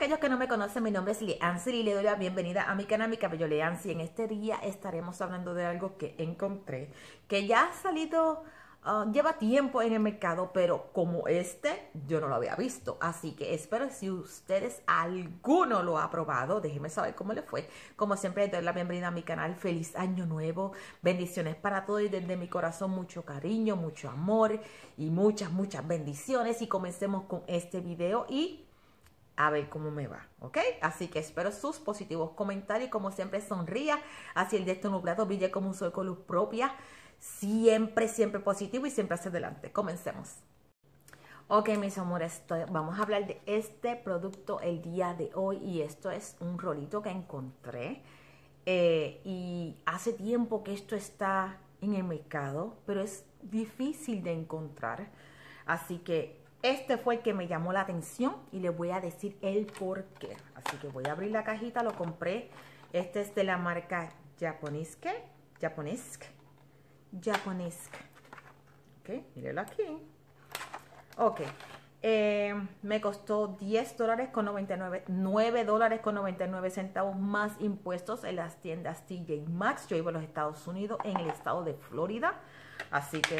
aquellos que no me conocen, mi nombre es Leancy y le doy la bienvenida a mi canal, mi cabello Leancy. En este día estaremos hablando de algo que encontré, que ya ha salido, uh, lleva tiempo en el mercado, pero como este yo no lo había visto. Así que espero si ustedes alguno lo ha probado, déjenme saber cómo le fue. Como siempre, les doy la bienvenida a mi canal. Feliz año nuevo, bendiciones para todos y desde mi corazón mucho cariño, mucho amor y muchas, muchas bendiciones. Y comencemos con este video y a ver cómo me va, ¿ok? Así que espero sus positivos comentarios, como siempre sonría, así el de nublado brille como un sol con luz propia, siempre, siempre positivo y siempre hacia adelante. Comencemos. Ok, mis amores, vamos a hablar de este producto el día de hoy y esto es un rolito que encontré eh, y hace tiempo que esto está en el mercado, pero es difícil de encontrar, así que este fue el que me llamó la atención y les voy a decir el por qué. Así que voy a abrir la cajita, lo compré. Este es de la marca Japoneske. Japonesk. Japonesk. Ok, mírenlo aquí. Ok. Eh, me costó 10 dólares con 99, 9 dólares con 99 centavos más impuestos en las tiendas TJ Maxx. Yo iba a los Estados Unidos, en el estado de Florida. Así que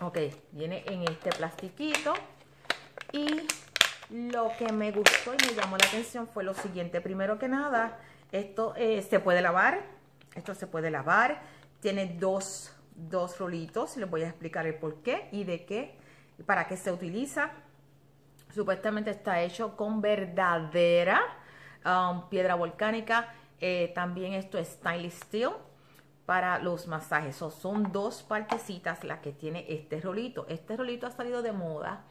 Ok, viene en este plastiquito. Y lo que me gustó y me llamó la atención fue lo siguiente. Primero que nada, esto eh, se puede lavar. Esto se puede lavar. Tiene dos, dos rolitos. Les voy a explicar el por qué y de qué y para qué se utiliza. Supuestamente está hecho con verdadera um, piedra volcánica. Eh, también esto es stainless steel para los masajes. son dos partecitas las que tiene este rolito. Este rolito ha salido de moda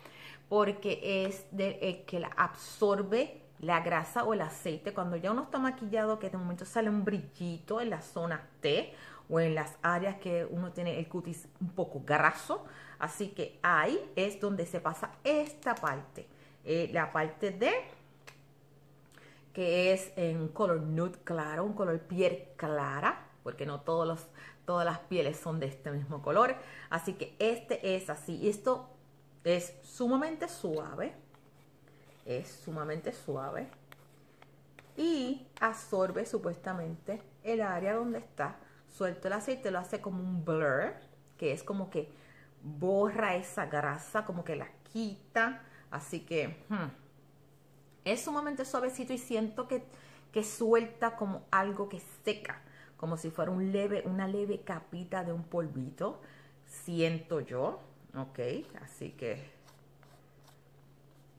porque es de, que la absorbe la grasa o el aceite. Cuando ya uno está maquillado, que de momento sale un brillito en la zona T o en las áreas que uno tiene el cutis un poco graso. Así que ahí es donde se pasa esta parte. Eh, la parte de que es en color nude claro, un color piel clara porque no todos los, todas las pieles son de este mismo color. Así que este es así. Y esto es sumamente suave. Es sumamente suave. Y absorbe supuestamente el área donde está suelto el aceite. Lo hace como un blur, que es como que borra esa grasa, como que la quita. Así que hmm, es sumamente suavecito y siento que, que suelta como algo que seca como si fuera un leve, una leve capita de un polvito, siento yo, ok, así que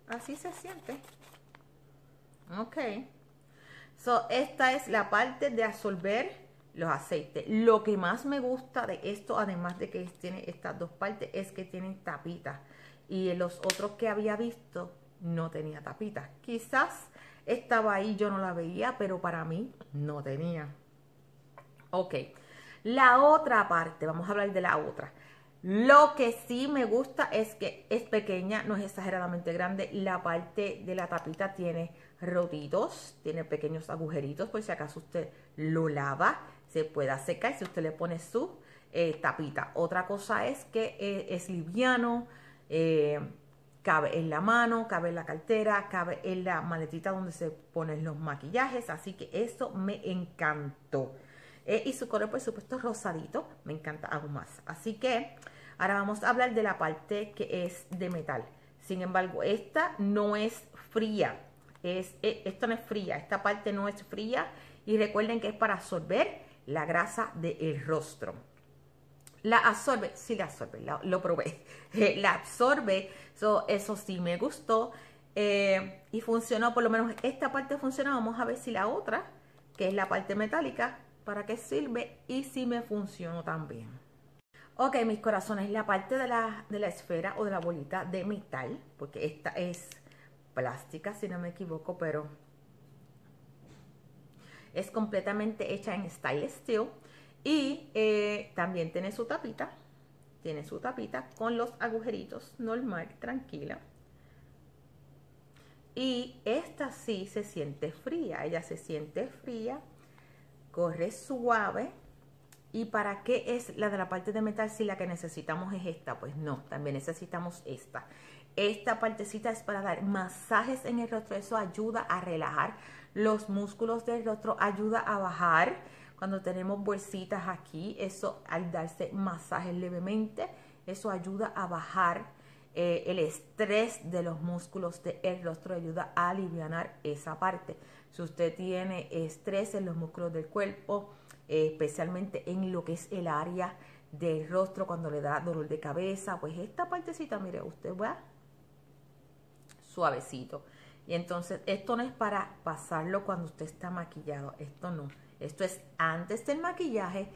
así se siente, ok. So, esta es la parte de absorber los aceites. Lo que más me gusta de esto, además de que tiene estas dos partes, es que tienen tapitas. Y los otros que había visto no tenía tapitas. Quizás estaba ahí, yo no la veía, pero para mí no tenía. Ok, la otra parte, vamos a hablar de la otra. Lo que sí me gusta es que es pequeña, no es exageradamente grande. La parte de la tapita tiene rotitos, tiene pequeños agujeritos, por si acaso usted lo lava, se pueda secar si usted le pone su eh, tapita. Otra cosa es que eh, es liviano, eh, cabe en la mano, cabe en la cartera, cabe en la maletita donde se ponen los maquillajes, así que eso me encantó. Eh, y su color, por supuesto, rosadito. Me encanta aún más. Así que ahora vamos a hablar de la parte que es de metal. Sin embargo, esta no es fría. Es, eh, esto no es fría. Esta parte no es fría. Y recuerden que es para absorber la grasa del rostro. La absorbe, sí la absorbe, lo probé. la absorbe, eso sí me gustó. Eh, y funcionó, por lo menos esta parte funcionó. Vamos a ver si la otra, que es la parte metálica, para qué sirve y si me funcionó también. Ok, mis corazones, la parte de la, de la esfera o de la bolita de metal, porque esta es plástica, si no me equivoco, pero es completamente hecha en style steel. Y eh, también tiene su tapita, tiene su tapita con los agujeritos, normal, tranquila. Y esta sí se siente fría, ella se siente fría corre suave. ¿Y para qué es la de la parte de metal si la que necesitamos es esta? Pues no, también necesitamos esta. Esta partecita es para dar masajes en el rostro. Eso ayuda a relajar los músculos del rostro, ayuda a bajar. Cuando tenemos bolsitas aquí, eso al darse masajes levemente, eso ayuda a bajar eh, el estrés de los músculos del rostro, ayuda a aliviar esa parte. Si usted tiene estrés en los músculos del cuerpo, eh, especialmente en lo que es el área del rostro cuando le da dolor de cabeza, pues esta partecita, mire, usted va suavecito. Y entonces esto no es para pasarlo cuando usted está maquillado, esto no. Esto es antes del maquillaje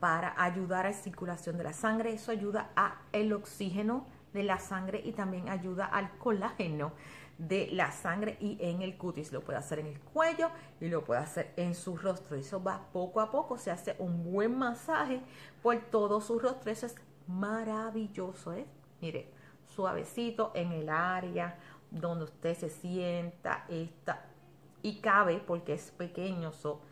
para ayudar a la circulación de la sangre. Eso ayuda a el oxígeno de la sangre y también ayuda al colágeno de la sangre y en el cutis. Lo puede hacer en el cuello y lo puede hacer en su rostro. Eso va poco a poco, se hace un buen masaje por todo su rostro. Eso es maravilloso, ¿eh? Mire, suavecito en el área donde usted se sienta esta y cabe porque es pequeño, so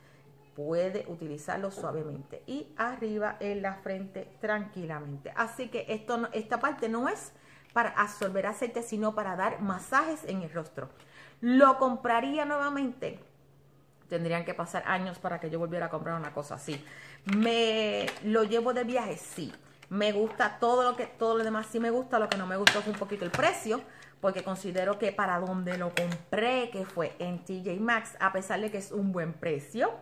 puede utilizarlo suavemente y arriba en la frente tranquilamente. Así que esto esta parte no es para absorber aceite, sino para dar masajes en el rostro. ¿Lo compraría nuevamente? Tendrían que pasar años para que yo volviera a comprar una cosa así. ¿Me lo llevo de viaje? Sí. Me gusta todo lo que todo lo demás sí me gusta, lo que no me gustó fue un poquito el precio, porque considero que para donde lo compré, que fue en TJ Maxx, a pesar de que es un buen precio,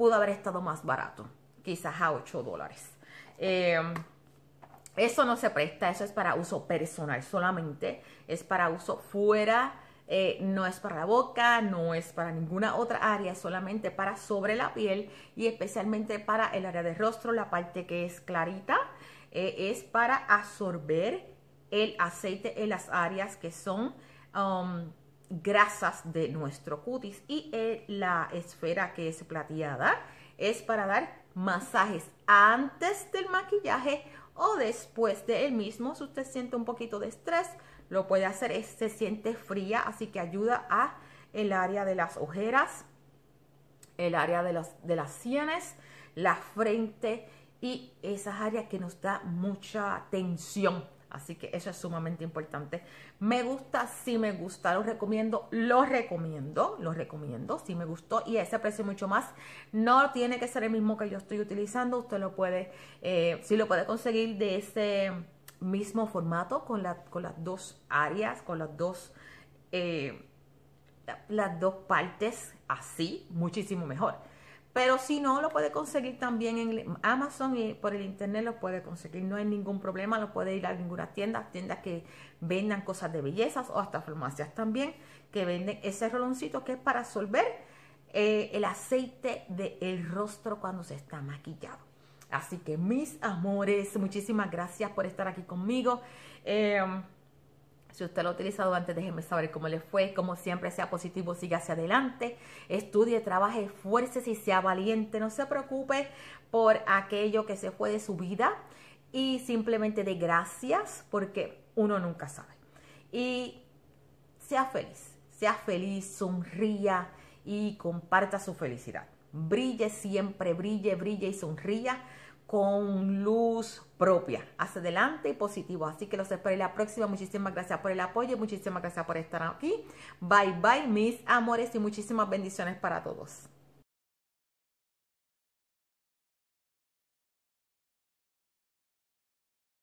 pudo haber estado más barato, quizás a 8 dólares. Eh, eso no se presta, eso es para uso personal solamente, es para uso fuera, eh, no es para la boca, no es para ninguna otra área, solamente para sobre la piel y especialmente para el área de rostro, la parte que es clarita, eh, es para absorber el aceite en las áreas que son um, grasas de nuestro cutis y eh, la esfera que es plateada es para dar masajes antes del maquillaje o después de mismo. Si usted siente un poquito de estrés, lo puede hacer. se siente fría, así que ayuda a el área de las ojeras, el área de, de las sienes, la frente y esas áreas que nos da mucha tensión Así que eso es sumamente importante. Me gusta, sí me gusta, lo recomiendo, lo recomiendo, lo recomiendo, sí me gustó y ese precio mucho más. No tiene que ser el mismo que yo estoy utilizando, usted lo puede, eh, sí lo puede conseguir de ese mismo formato con, con las dos áreas, con las dos, eh, las dos partes así, muchísimo mejor. Pero si no, lo puede conseguir también en Amazon y por el internet lo puede conseguir. No hay ningún problema, lo puede ir a ninguna tienda, tiendas que vendan cosas de bellezas o hasta farmacias también que venden ese roloncito que es para absorber eh, el aceite del rostro cuando se está maquillado. Así que mis amores, muchísimas gracias por estar aquí conmigo. Eh, si usted lo ha utilizado antes, déjeme saber cómo le fue. Como siempre, sea positivo, siga hacia adelante. Estudie, trabaje, fuerces y sea valiente. No se preocupe por aquello que se fue de su vida. Y simplemente de gracias porque uno nunca sabe. Y sea feliz, sea feliz, sonría y comparta su felicidad. Brille siempre, brille, brille y sonría con luz propia, hacia adelante y positivo. Así que los espero en la próxima. Muchísimas gracias por el apoyo, muchísimas gracias por estar aquí. Bye bye, mis amores y muchísimas bendiciones para todos.